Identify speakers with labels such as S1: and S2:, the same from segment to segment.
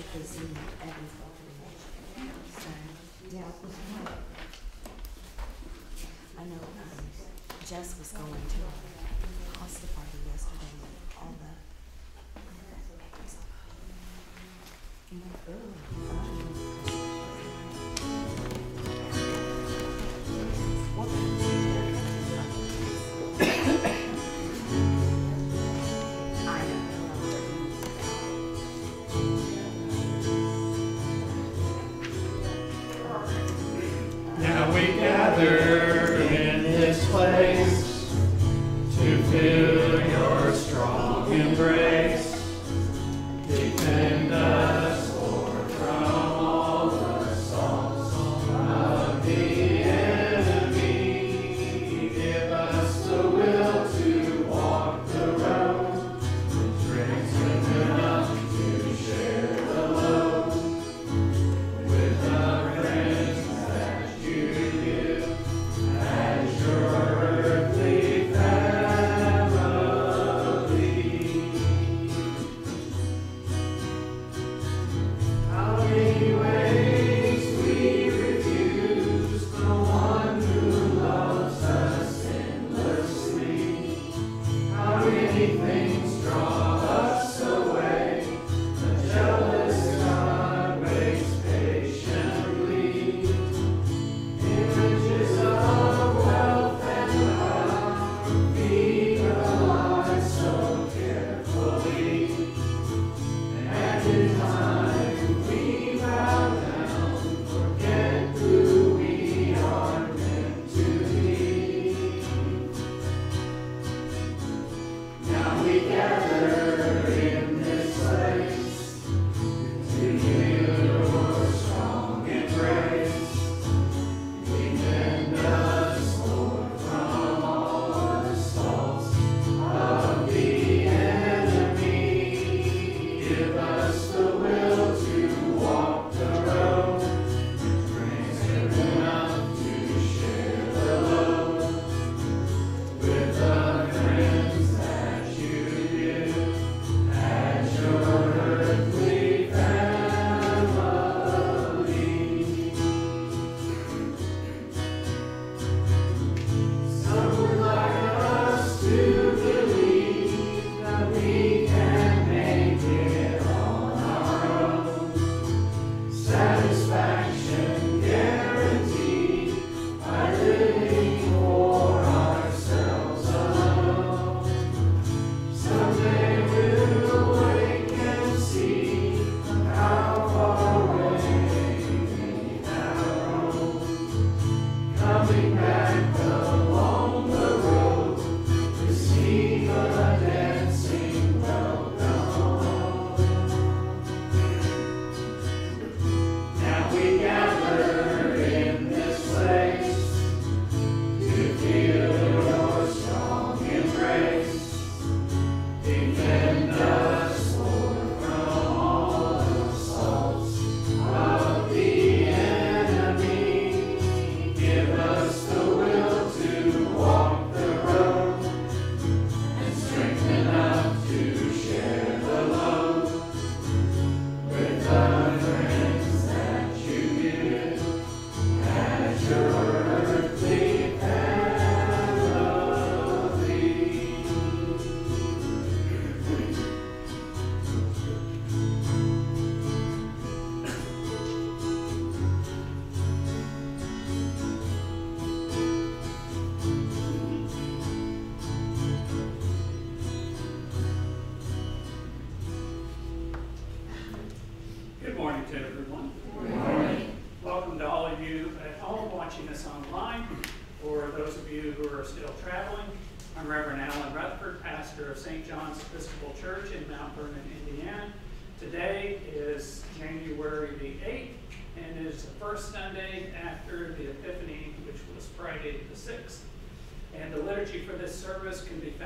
S1: because he every So, was. I know um, Jess was going to a pasta party yesterday all the.
S2: You
S3: know.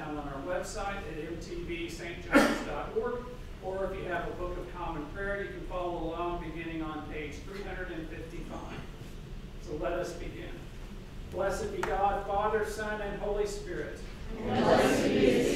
S3: found on our website at mtvstjohns.org. Or if you have a Book of Common Prayer, you can follow along beginning on page 355. So let us begin. Blessed be God, Father, Son, and Holy Spirit.
S4: Blessed be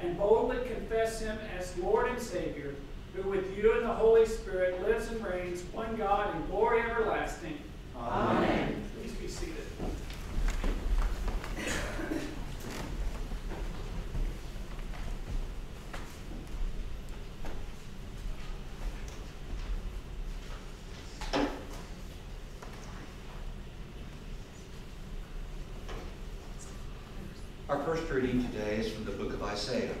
S4: and
S5: boldly confess him as Lord and Savior, who with you and the Holy Spirit lives and reigns, one God in glory everlasting.
S4: Amen.
S5: Please be seated.
S6: Our first reading today is from the book of Isaiah.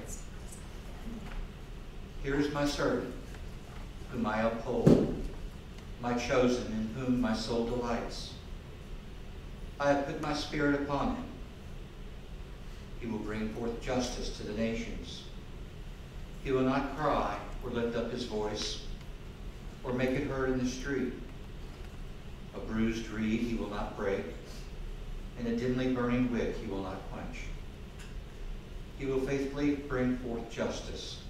S6: Here is my servant, whom I uphold, my chosen, in whom my soul delights. I have put my spirit upon him. He will bring forth justice to the nations. He will not cry or lift up his voice or make it heard in the street. A bruised reed he will not break, and a dimly burning wick he will not quench. He will faithfully bring forth justice.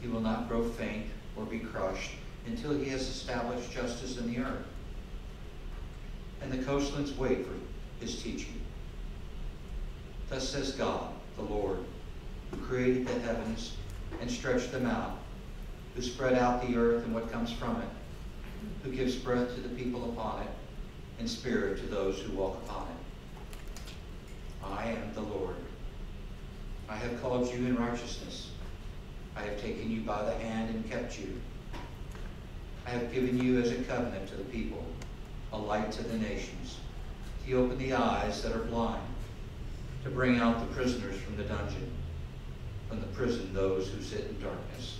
S6: He will not grow faint or be crushed until he has established justice in the earth. And the coastlands wait for his teaching. Thus says God, the Lord, who created the heavens and stretched them out, who spread out the earth and what comes from it, who gives breath to the people upon it, and spirit to those who walk upon it. I am the Lord. I have called you in righteousness. I have taken you by the hand and kept you. I have given you as a covenant to the people, a light to the nations, to open the eyes that are blind, to bring out the prisoners from the dungeon, from the prison those who sit in darkness.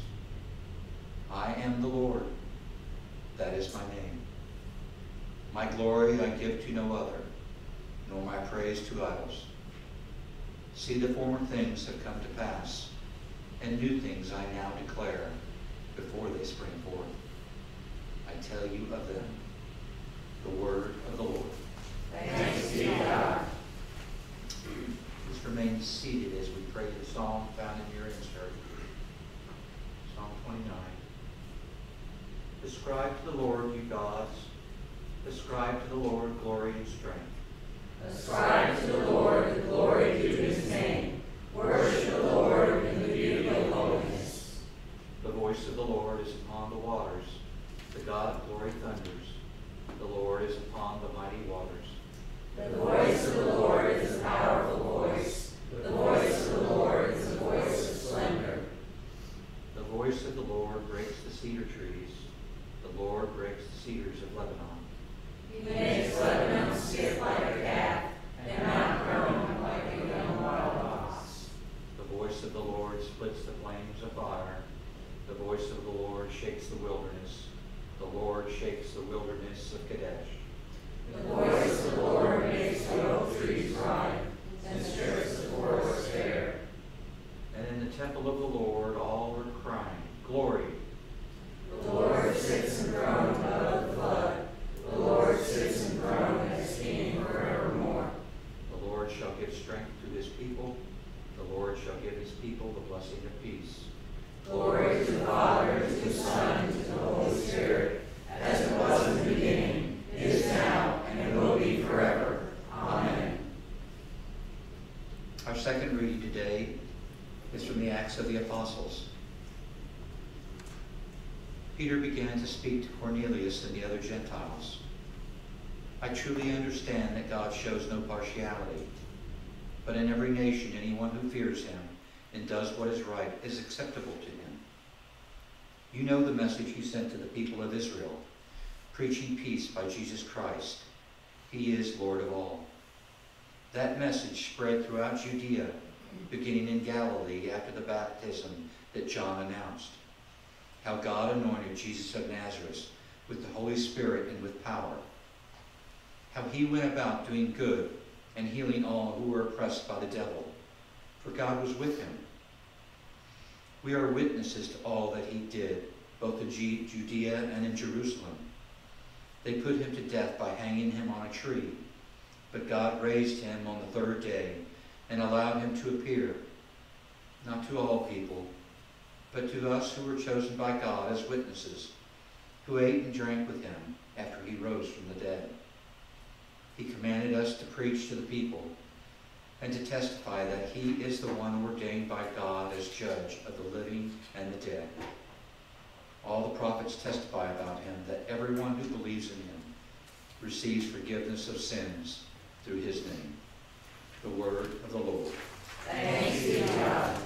S6: I am the Lord. That is my name. My glory I give to no other, nor my praise to idols. See, the former things have come to pass, and new things I now declare before they spring forth. I tell you of them. The word of the Lord.
S4: Thanks be God.
S6: Please remain seated as we pray the psalm found in your insert. Psalm 29. Ascribe to the Lord, you gods. Ascribe to the Lord glory and strength.
S4: Ascribe to the Lord the glory due his name. Worship the Lord in the beauty of holiness.
S6: The voice of the Lord is upon the waters. The God of glory thunders. The Lord is upon the mighty waters.
S4: The voice of the Lord is a powerful voice. The voice of the Lord is a voice of splendor.
S6: The voice of the Lord breaks the cedar trees. The Lord breaks the cedars of Lebanon.
S4: He makes Lebanon skip like a calf, and Mount Hermon like a young wild ox.
S6: The voice of the Lord splits the flames of fire. The voice of the Lord shakes the wilderness. The Lord shakes the wilderness of Kadesh.
S4: The voice of the Lord makes the oak trees ripe, and strips the forest bare.
S6: And in the temple of the Lord all were crying, Glory!
S4: The Lord sits enthroned above the flood. The Lord sits enthroned as King forevermore.
S6: The Lord shall give strength to his people. The Lord shall give his people the blessing of peace.
S4: Glory to the Father, to the Son, and to the Holy Spirit, as it was in the beginning, is now, and it will be forever. Amen.
S6: Our second reading today is from the Acts of the Apostles. Peter began to speak to Cornelius and the other Gentiles. I truly understand that God shows no partiality, but in every nation anyone who fears him and does what is right is acceptable to him. You know the message he sent to the people of Israel, preaching peace by Jesus Christ. He is Lord of all. That message spread throughout Judea, beginning in Galilee after the baptism that John announced. How God anointed Jesus of Nazareth with the Holy Spirit and with power how he went about doing good and healing all who were oppressed by the devil, for God was with him. We are witnesses to all that he did, both in Judea and in Jerusalem. They put him to death by hanging him on a tree, but God raised him on the third day and allowed him to appear, not to all people, but to us who were chosen by God as witnesses, who ate and drank with him after he rose from the dead. He commanded us to preach to the people and to testify that he is the one ordained by God as judge of the living and the dead. All the prophets testify about him that everyone who believes in him receives forgiveness of sins through his name. The word of the Lord.
S3: Thanks be to God.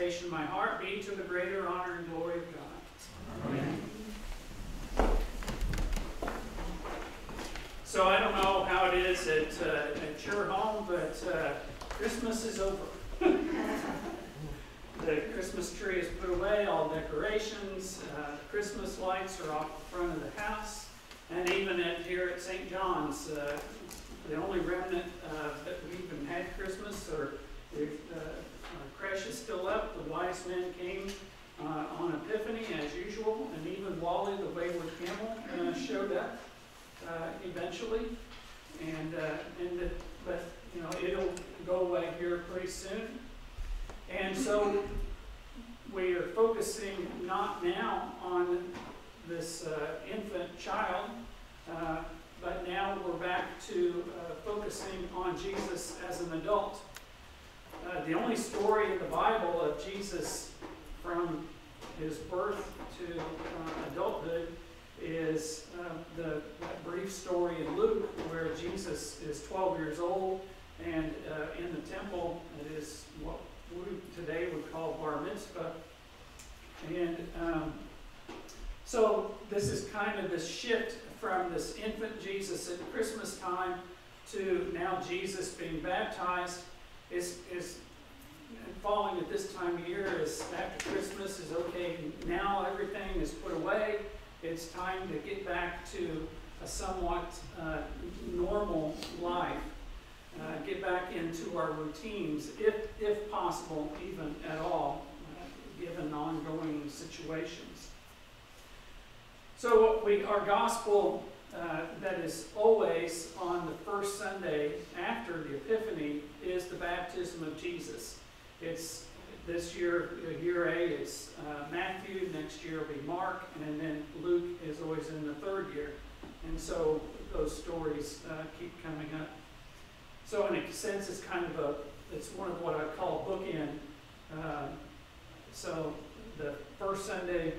S5: Meditation my heart be to the greater honor and glory of God.
S4: Amen.
S5: So I don't know how it is at, uh, at your home, but uh, Christmas is over. the Christmas tree is put away, all decorations, uh, Christmas lights are off the front of the house, and even at here at St. John's, uh, the only remnant uh, that we even had Christmas, or the is still up. The wise men came uh, on Epiphany as usual, and even Wally, the wayward camel, uh, showed up uh, eventually. And, uh, and but, you know, it'll go away here pretty soon. And so we are focusing not now on this uh, infant child, but now we're back to focusing on Jesus as an adult. Uh, the only story in the Bible of Jesus from his birth to uh, adulthood is uh, the brief story in Luke where Jesus is 12 years old and uh, in the temple it is what we today would call bar mitzvah. And um, so this is kind of this shift from this infant Jesus at Christmas time to now Jesus being baptized is, is falling at this time of year is after Christmas is okay. Now everything is put away. It's time to get back to a somewhat uh, normal life. Uh, get back into our routines, if, if possible, even at all, uh, given ongoing situations. So what we, our gospel uh, that is always on the first Sunday after the Epiphany is the baptism of Jesus. It's this year, year A, it's uh, Matthew, next year will be Mark, and then Luke is always in the third year. And so those stories uh, keep coming up. So in a sense, it's kind of a, it's one of what I call bookend. Uh, so the first Sunday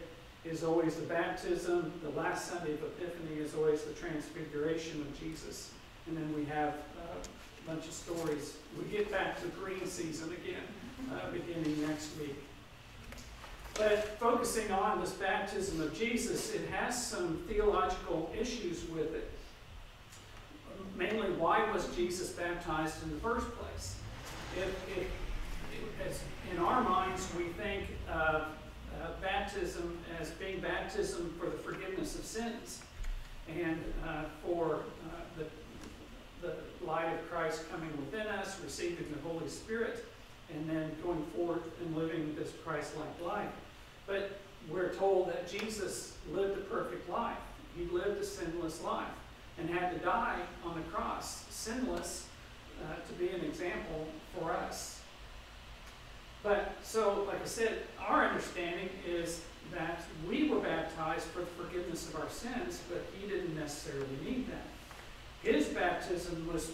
S5: is always the baptism. The last Sunday of Epiphany is always the transfiguration of Jesus. And then we have uh, a bunch of stories. We get back to green season again uh, beginning next week. But focusing on this baptism of Jesus, it has some theological issues with it. Mainly, why was Jesus baptized in the first place? If, if, in our minds, we think of uh, baptism as being baptism for the forgiveness of sins and uh, for uh, the, the light of Christ coming within us, receiving the Holy Spirit and then going forth and living this Christ-like life. But we're told that Jesus lived a perfect life. He lived a sinless life and had to die on the cross, sinless, uh, to be an example for us. But so, like I said, our understanding is that we were baptized for the forgiveness of our sins, but he didn't necessarily need that. His baptism was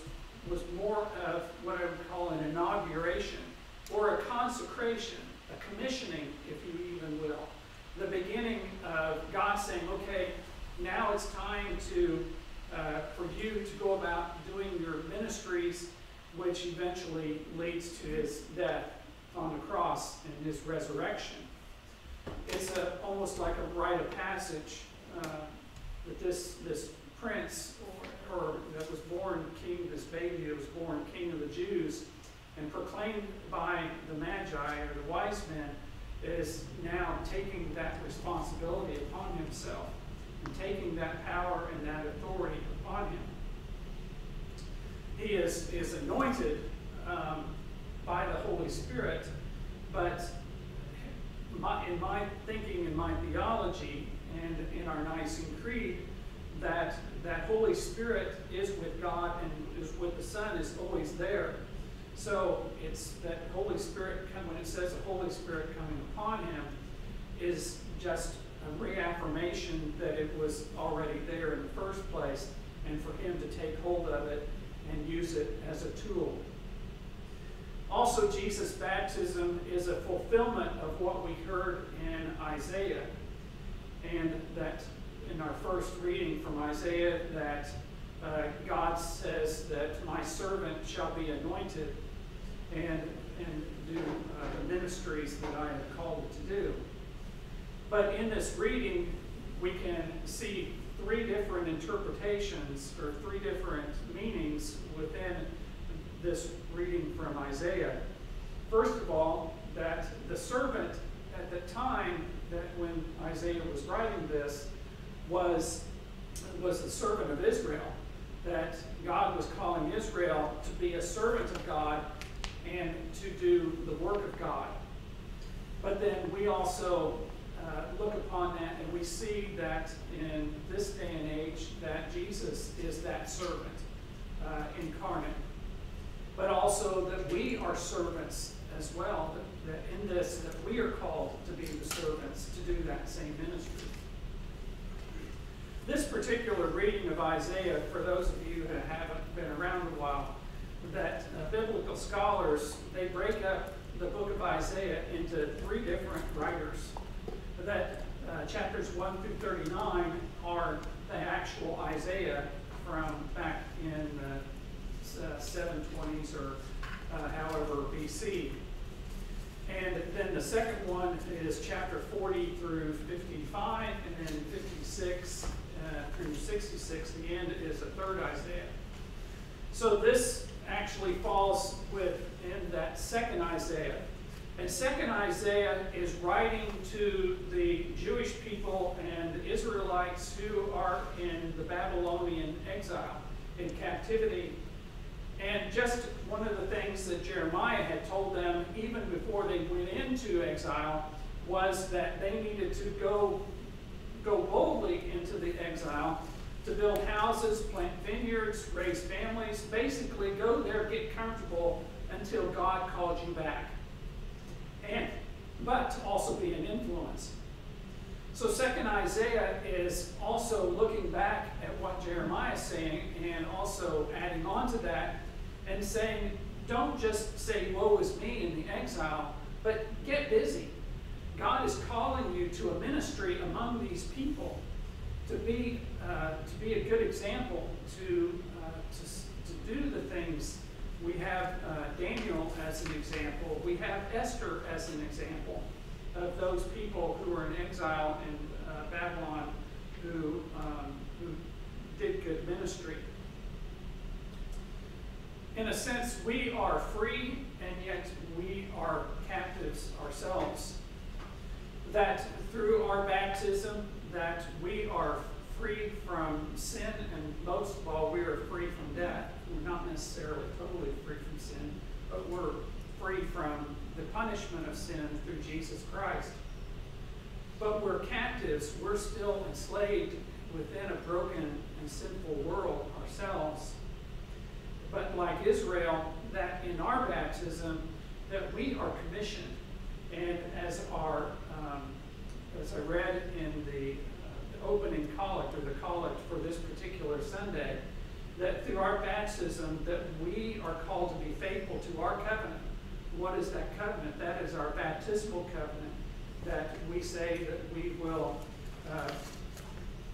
S5: was more of what I would call an inauguration or a consecration, a commissioning, if you even will. The beginning of God saying, okay, now it's time to uh, for you to go about doing your ministries, which eventually leads to his death on the cross and his resurrection. It's a, almost like a rite of passage uh, that this, this prince or, or that was born king, this baby that was born king of the Jews, and proclaimed by the Magi or the wise men is now taking that responsibility upon himself and taking that power and that authority upon him. He is, is anointed um, by the Holy Spirit, but my, in my thinking in my theology and in our Nicene Creed, that that Holy Spirit is with God and is with the Son is always there so it's that Holy Spirit, when it says the Holy Spirit coming upon him, is just a reaffirmation that it was already there in the first place, and for him to take hold of it and use it as a tool. Also, Jesus' baptism is a fulfillment of what we heard in Isaiah, and that in our first reading from Isaiah, that uh, God says that my servant shall be anointed and and do uh, the ministries that I have called it to do. But in this reading, we can see three different interpretations or three different meanings within this reading from Isaiah. First of all, that the servant at the time that when Isaiah was writing this was, was the servant of Israel, that God was calling Israel to be a servant of God and to do the work of God. But then we also uh, look upon that and we see that in this day and age that Jesus is that servant uh, incarnate. But also that we are servants as well, that, that in this that we are called to be the servants to do that same ministry. This particular reading of Isaiah, for those of you that haven't been around a while, that uh, biblical scholars, they break up the book of Isaiah into three different writers. That uh, chapters 1 through 39 are the actual Isaiah from back in uh, 720s or uh, however BC. And then the second one is chapter 40 through 55, and then 56 uh, through 66. The end is the third Isaiah. So this actually falls within that second Isaiah. And second Isaiah is writing to the Jewish people and the Israelites who are in the Babylonian exile, in captivity. And just one of the things that Jeremiah had told them, even before they went into exile, was that they needed to go, go boldly into the exile to build houses, plant vineyards, raise families, basically go there, get comfortable until God called you back and but also be an influence. So second Isaiah is also looking back at what Jeremiah is saying and also adding on to that and saying, don't just say, woe is me in the exile, but get busy. God is calling you to a ministry among these people to be, uh, to be a good example, to, uh, to, to do the things we have uh, Daniel as an example. We have Esther as an example of those people who were in exile in uh, Babylon who, um, who did good ministry. In a sense, we are free and yet we are captives ourselves. That through our baptism, that we are free from sin and most of all, we are free from death we're not necessarily totally free from sin, but we're free from the punishment of sin through Jesus Christ. But we're captives, we're still enslaved within a broken and sinful world ourselves. But like Israel, that in our baptism, that we are commissioned. And as our, um, as I read in the, uh, the opening collect or the collect for this particular Sunday, that through our baptism that we are called to be faithful to our covenant. What is that covenant? That is our baptismal covenant that we say that we will uh,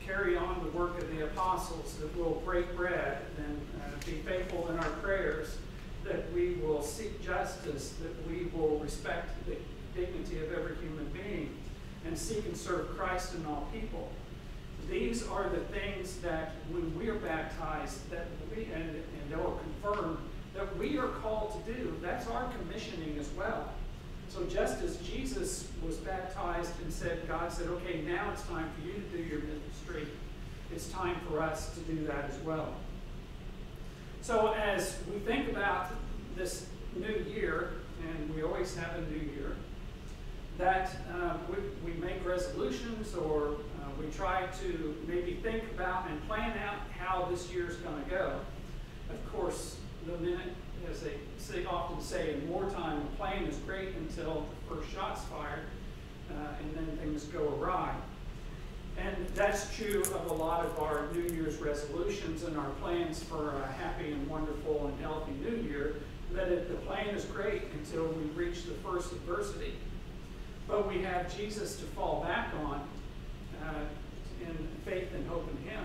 S5: carry on the work of the apostles, that we'll break bread and uh, be faithful in our prayers, that we will seek justice, that we will respect the dignity of every human being, and seek and serve Christ in all people these are the things that when we are baptized, that we, and, and they will confirm that we are called to do. That's our commissioning as well. So just as Jesus was baptized and said, God said, okay, now it's time for you to do your ministry, it's time for us to do that as well. So as we think about this new year, and we always have a new year, that uh, we, we make resolutions or we try to maybe think about and plan out how this year's going to go. Of course, the minute, as they say, often say, in wartime, a plan is great until the first shot's fired, uh, and then things go awry. And that's true of a lot of our New Year's resolutions and our plans for a happy and wonderful and healthy New Year, that it, the plan is great until we reach the first adversity. But we have Jesus to fall back on uh, in faith and hope in Him.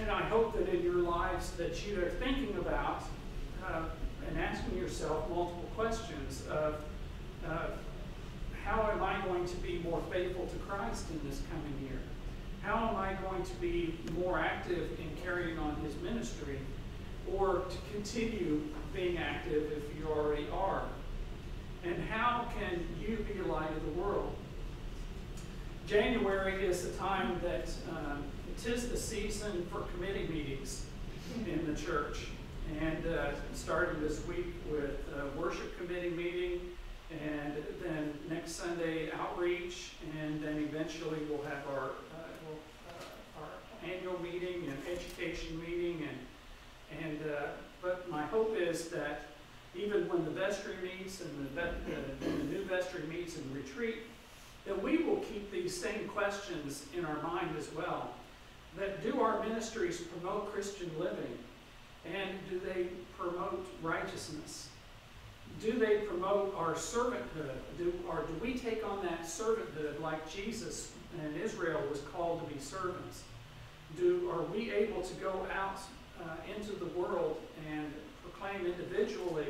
S5: And I hope that in your lives that you are thinking about, uh, and asking yourself multiple questions of uh, how am I going to be more faithful to Christ in this coming year? How am I going to be more active in carrying on his ministry or to continue being active if you already are? And how can you be a light of the world? January is the time that um, it is the season for committee meetings in the church. And uh, starting this week with a worship committee meeting, and then next Sunday outreach, and then eventually we'll have our, uh, uh, our annual meeting and education meeting, and and uh, but my hope is that even when the vestry meets and the, the, the new vestry meets and retreat, that we will keep these same questions in our mind as well. That do our ministries promote Christian living? And do they promote righteousness? Do they promote our servanthood? Do, or do we take on that servanthood like Jesus and Israel was called to be servants? Do, are we able to go out uh, into the world and proclaim individually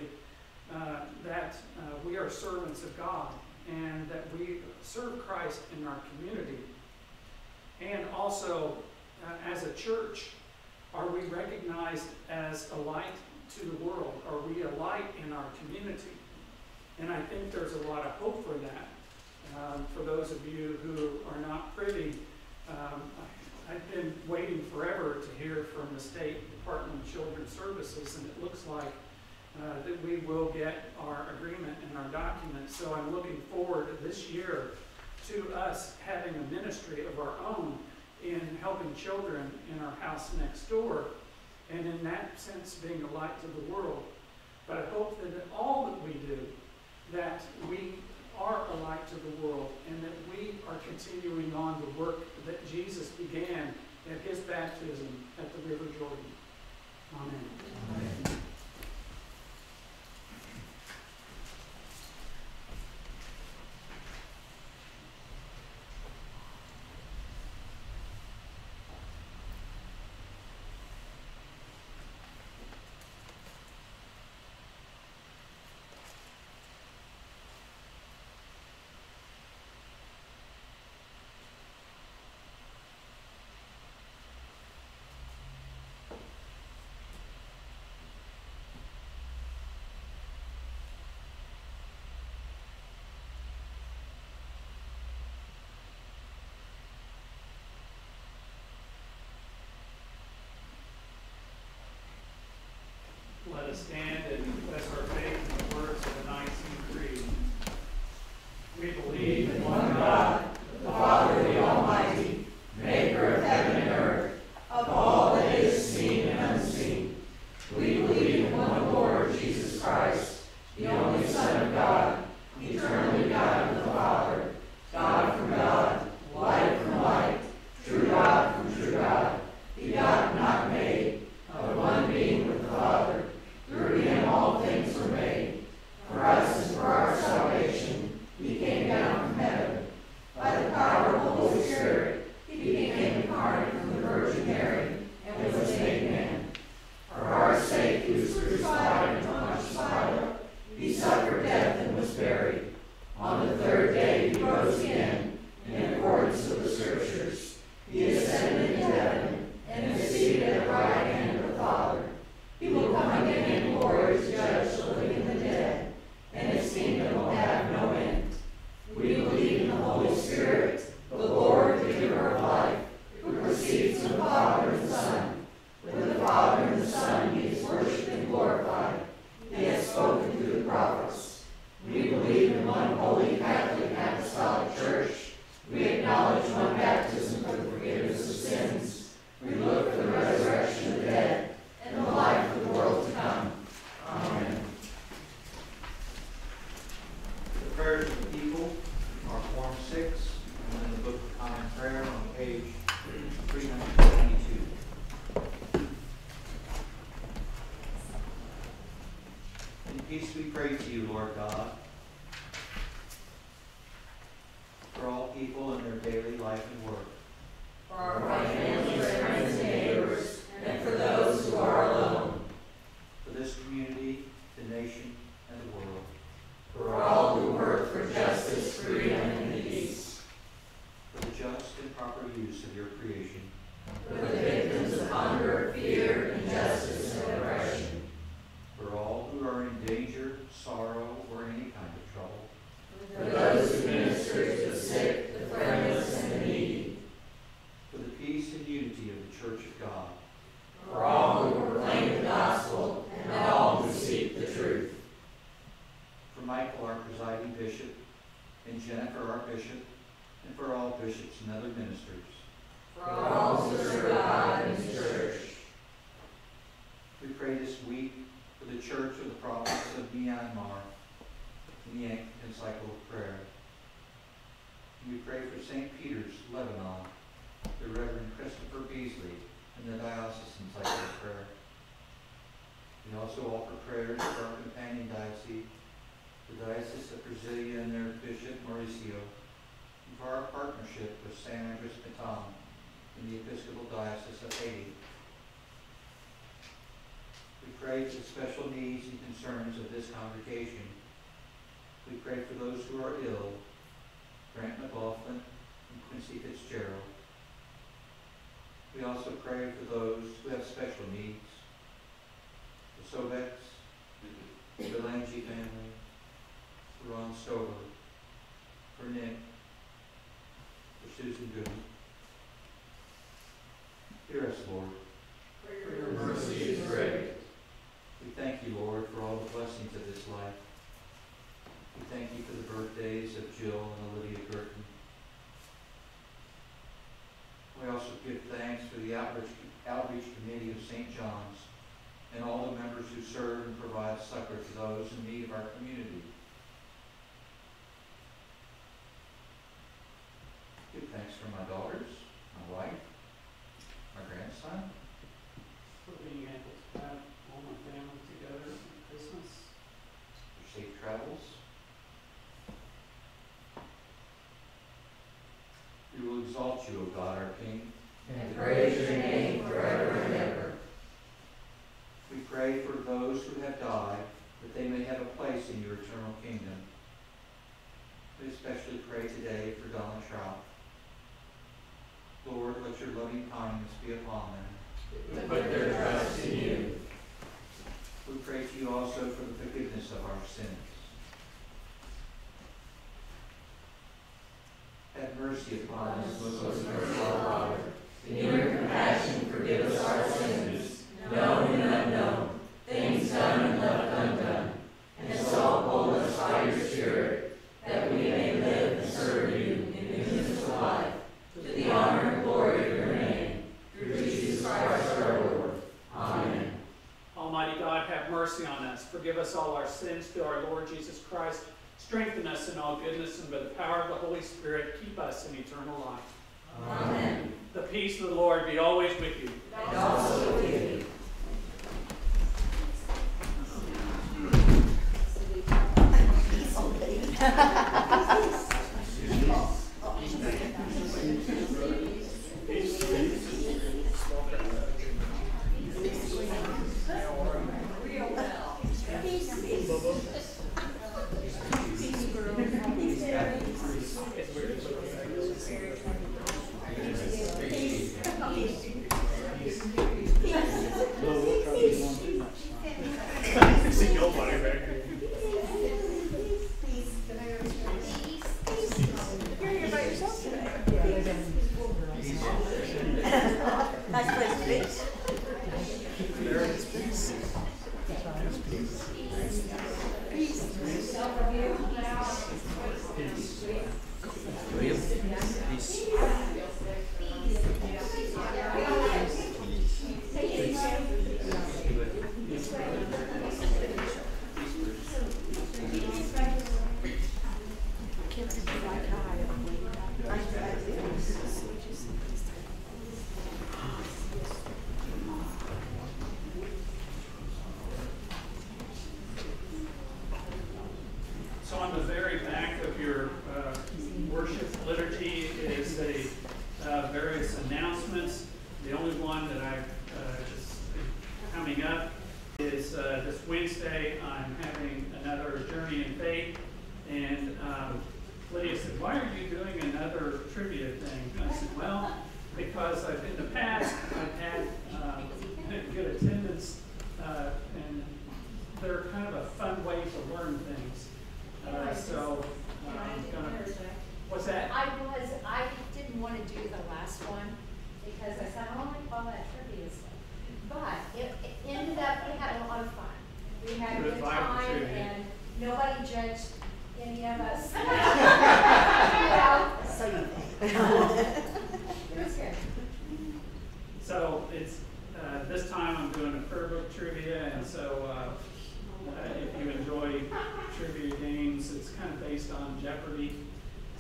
S5: uh, that uh, we are servants of God and that we serve Christ in our community? And also, uh, as a church, are we recognized as a light to the world? Are we a light in our community? And I think there's a lot of hope for that. Um, for those of you who are not privy, um, I've been waiting forever to hear from the State Department of Children's Services, and it looks like uh, that we will get our agreement and our document. So I'm looking forward this year to us having a ministry of our own in helping children in our house next door, and in that sense being a light to the world. But I hope that in all that we do, that we are a light to the world, and that we are continuing on the work that Jesus began at his baptism at the River Jordan. Amen.
S4: Amen.
S5: Let us stand and confess our faith in the words of the Nicene Creed. We believe in one God,
S4: the Father, the Almighty, maker of heaven and earth, of all that is seen and unseen. We believe in one Lord Jesus Christ, the only Son of God, eternally God with the Father, God from God, light from light, true God from true God, begotten, not made, of one being with the Father. Through him all things were made. For us and for our salvation, he came down from heaven. By the power of the Holy Spirit, he became incarnate from the Virgin Mary and was made man. For our sake he was crucified in Pontius Pilate. He suffered death and was buried. On the third day he rose again, in accordance with the Scriptures. He ascended into heaven and is seated at the right hand of the Father. He will come again in glory to judge the living and the dead, and his kingdom will have no end. We believe in the Holy Spirit, the Lord, the giver of life, who proceeds from the Father and the Son. With the Father and the Son he is worshipped and glorified. He has spoken through the prophets. We believe in one holy Catholic Apostolic Church. We acknowledge one baptism for the forgiveness of sins. We look for the resurrection of the dead and the life of the world to come. Amen.
S6: The prayers of the people are Form 6, and in the Book of Common Prayer on page 322. In peace we pray to you, Lord God, for all people in their daily life Pray for those who have special needs, the Sobeks, the Lange family, Ron Stover, for my daughters, my wife, my grandson.
S5: For being able to have all my family together at Christmas.
S6: For safe travels. We will exalt you, O God, our King.
S4: And praise your name forever and ever.
S6: We pray for those who have died, that they may have a place in your eternal kingdom. We especially pray today for Donald Trump. Lord, let your loving kindness be upon them.
S4: Put their trust in you.
S6: We pray to you also for the forgiveness of our sins. Have mercy upon us,
S4: sins through our Lord
S5: Jesus Christ. Strengthen us in all goodness, and by the power of the Holy Spirit, keep us in eternal life.
S4: Amen.
S5: The peace of the Lord be always with you.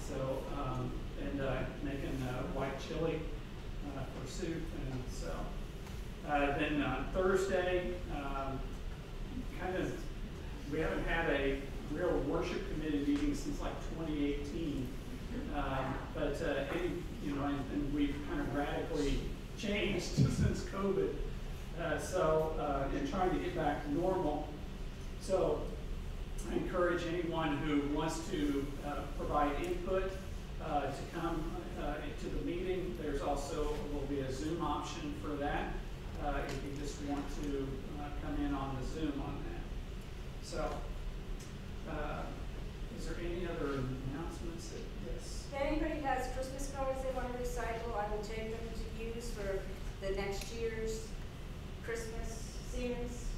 S5: So, um, and uh, making uh, white chili uh, for soup, and so. Uh, then on Thursday, um, kind of, we haven't had a real worship committee meeting since like 2018. Um, but uh, you know, and, we've kind of radically changed since COVID. Uh, so, uh, and trying to get back to normal. So, Encourage anyone who wants to uh, provide input uh, to come uh, to the meeting. There's also will be a Zoom option for that uh, if you just want to uh, come in on the Zoom on that. So, is there any other announcements? Yes.
S7: If anybody has Christmas cards they want to recycle, I will take them to use for the next year's Christmas series.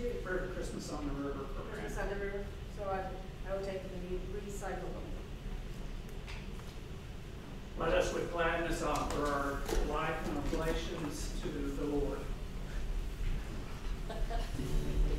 S7: It's
S5: For Christmas on the River program.
S7: Christmas on the river, so I, I will take them and re- recycle them.
S5: Let us with gladness offer our life and oblations to the Lord.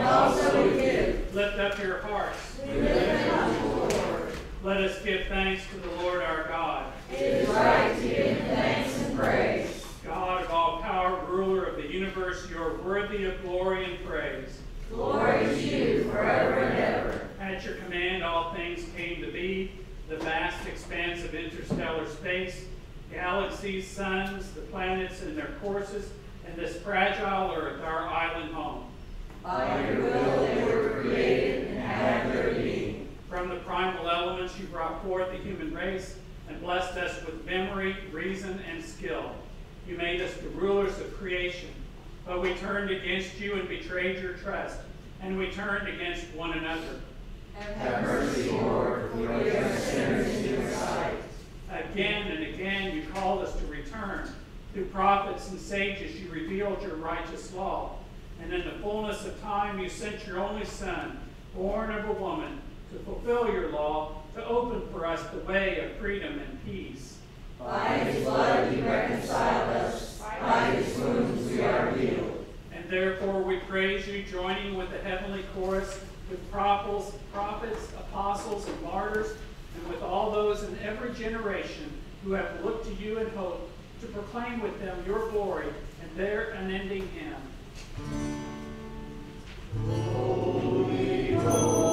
S5: And
S4: also you.
S5: Lift up your hearts.
S4: We lift up, Lord.
S5: Let us give thanks to the Lord our God.
S4: It is right to give thanks and praise.
S5: God of all power, ruler of the universe, you are worthy of glory and praise.
S4: Glory to you forever and ever.
S5: At your command, all things came to be. The vast expanse of interstellar space, galaxies, suns, the planets and their courses, and this fragile earth, our island home.
S4: By your will they were created and have their being.
S5: From the primal elements, you brought forth the human race and blessed us with memory, reason, and skill. You made us the rulers of creation. But we turned against you and betrayed your trust, and we turned against one another.
S4: Have mercy, Lord, for we are sinners in your sight.
S5: Again and again you called us to return. Through prophets and sages you revealed your righteous law. And in the fullness of time you sent your only Son, born of a woman, to fulfill your law, to open for us the way of freedom and peace.
S4: By his blood he reconciled us. By his wounds we are healed.
S5: And therefore we praise you, joining with the heavenly chorus, with prophets, prophets, apostles, and martyrs, and with all those in every generation who have looked to you in hope to proclaim with them your glory and their unending hymn. And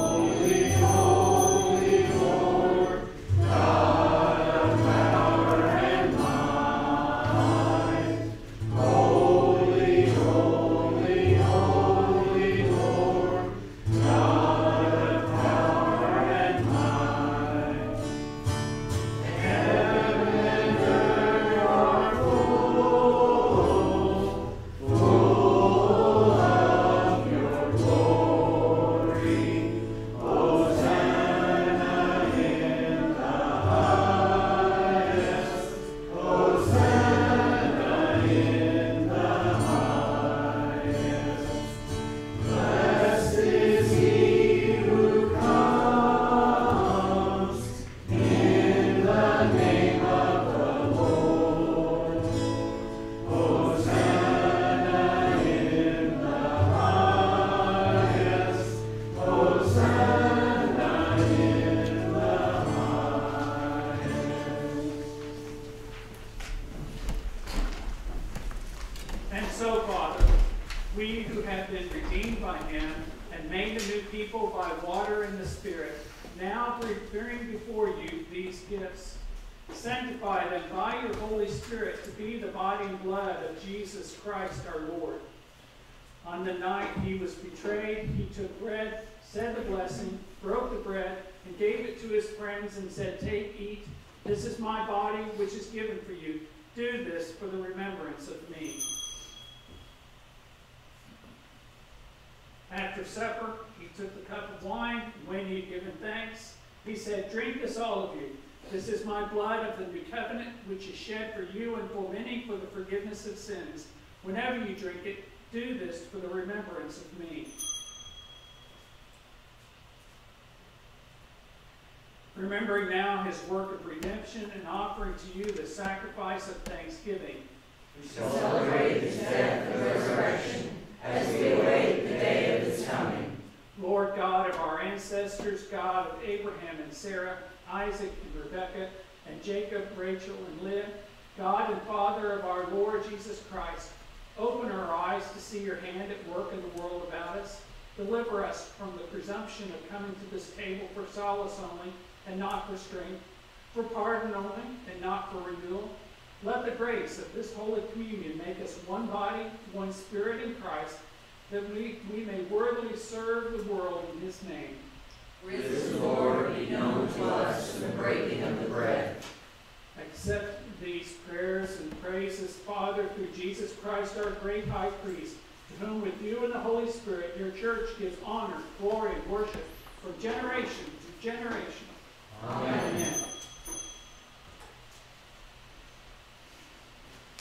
S5: of me. After supper, he took the cup of wine. When he had given thanks, he said, Drink this, all of you. This is my blood of the new covenant, which is shed for you and for many for the forgiveness of sins. Whenever you drink it, do this for the remembrance of me. Remembering now his work of redemption and offering to you the sacrifice of thanksgiving.
S4: We celebrate his death and resurrection as we await the day of his coming.
S5: Lord God of our ancestors, God of Abraham and Sarah, Isaac and Rebekah, and Jacob, Rachel, and Leah, God and Father of our Lord Jesus Christ, open our eyes to see your hand at work in the world about us. Deliver us from the presumption of coming to this table for solace only and not for strength, for pardon only and not for renewal. Let the grace of this Holy Communion make us one body, one spirit in Christ, that we, we may worthily serve the world in his name.
S4: Risen Lord, be known to us in the breaking of the bread.
S5: Accept these prayers and praises, Father, through Jesus Christ, our great high priest, to whom with you and the Holy Spirit your church gives honor, glory, and worship from generation to generation.
S4: Amen.
S5: And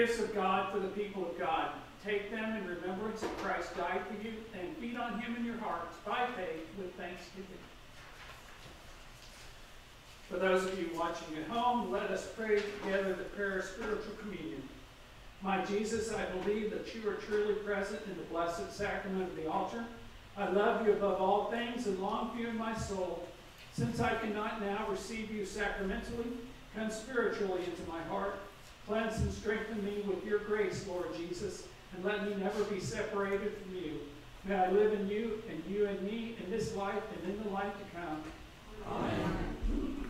S5: gifts of God for the people of God. Take them in remembrance that Christ died for you, and feed on him in your hearts by faith with thanksgiving. For those of you watching at home, let us pray together the prayer of spiritual communion. My Jesus, I believe that you are truly present in the blessed sacrament of the altar. I love you above all things and long for you in my soul. Since I cannot now receive you sacramentally, come spiritually into my heart. Cleanse and strengthen me with your grace, Lord Jesus, and let me never be separated from you. May I live in you, and you in me, in this life and in the life to come.
S4: Amen.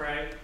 S5: Pray.